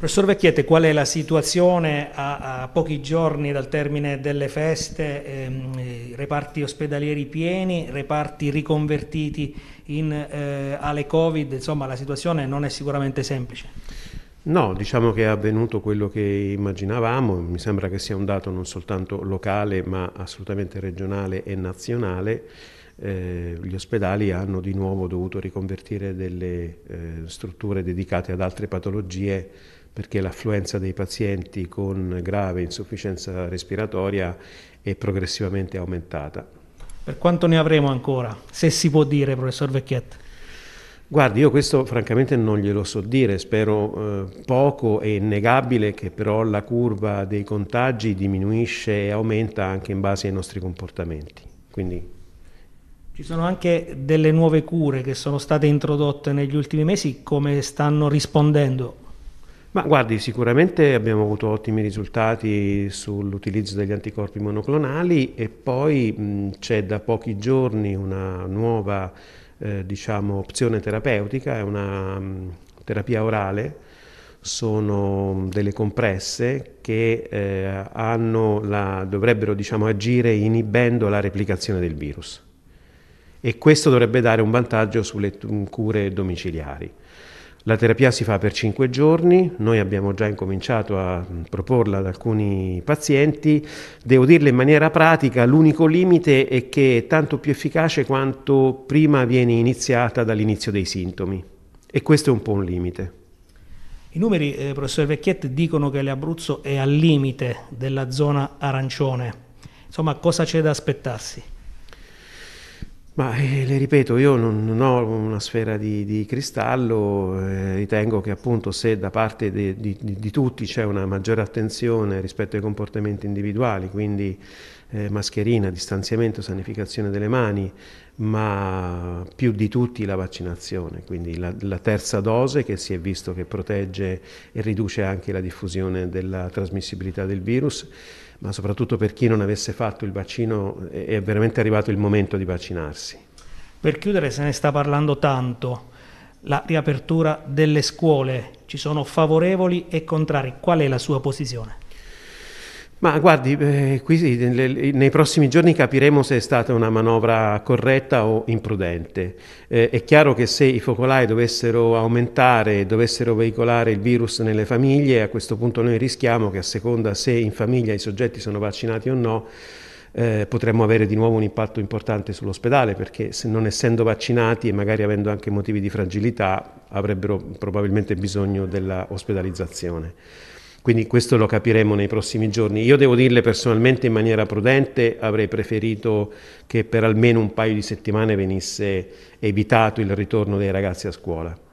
Professor Vecchiette, qual è la situazione a, a pochi giorni dal termine delle feste? Ehm, reparti ospedalieri pieni, reparti riconvertiti in eh, ale Covid, insomma la situazione non è sicuramente semplice. No, diciamo che è avvenuto quello che immaginavamo, mi sembra che sia un dato non soltanto locale ma assolutamente regionale e nazionale. Eh, gli ospedali hanno di nuovo dovuto riconvertire delle eh, strutture dedicate ad altre patologie perché l'affluenza dei pazienti con grave insufficienza respiratoria è progressivamente aumentata. Per quanto ne avremo ancora, se si può dire, professor Vecchietta? Guardi, io questo francamente non glielo so dire, spero eh, poco, è innegabile che però la curva dei contagi diminuisce e aumenta anche in base ai nostri comportamenti. Quindi... Ci sono anche delle nuove cure che sono state introdotte negli ultimi mesi, come stanno rispondendo ma guardi, sicuramente abbiamo avuto ottimi risultati sull'utilizzo degli anticorpi monoclonali e poi c'è da pochi giorni una nuova eh, diciamo, opzione terapeutica, è una mh, terapia orale, sono delle compresse che eh, la, dovrebbero diciamo, agire inibendo la replicazione del virus e questo dovrebbe dare un vantaggio sulle cure domiciliari. La terapia si fa per 5 giorni, noi abbiamo già incominciato a proporla ad alcuni pazienti, devo dirle in maniera pratica, l'unico limite è che è tanto più efficace quanto prima viene iniziata dall'inizio dei sintomi e questo è un po' un limite. I numeri, eh, professor Vecchietti, dicono che l'Abruzzo è al limite della zona arancione. Insomma, cosa c'è da aspettarsi? Ma eh, le ripeto, io non, non, ho una sfera di, di cristallo, eh, ritengo che appunto se da parte di, di, di tutti c'è una maggiore attenzione rispetto ai comportamenti individuali, quindi eh, mascherina, distanziamento, sanificazione delle mani, ma più di tutti la vaccinazione, quindi la, la, terza dose che si è visto che protegge e riduce anche la diffusione della trasmissibilità del virus, ma soprattutto per chi non avesse fatto il vaccino è veramente arrivato il momento di vaccinarsi. Per chiudere se ne sta parlando tanto, la riapertura delle scuole, ci sono favorevoli e contrari, qual è la sua posizione? Ma guardi, eh, qui sì, nei prossimi giorni capiremo se è stata una manovra corretta o imprudente. Eh, è chiaro che se i focolai dovessero aumentare e dovessero veicolare il virus nelle famiglie, a questo punto noi rischiamo che a seconda se in famiglia i soggetti sono vaccinati o no, eh, potremmo avere di nuovo un impatto importante sull'ospedale perché se non essendo vaccinati e magari avendo anche motivi di fragilità avrebbero probabilmente bisogno della ospedalizzazione. Quindi questo lo capiremo nei prossimi giorni. Io devo dirle personalmente in maniera prudente, avrei preferito che per almeno un paio di settimane venisse evitato il ritorno dei ragazzi a scuola.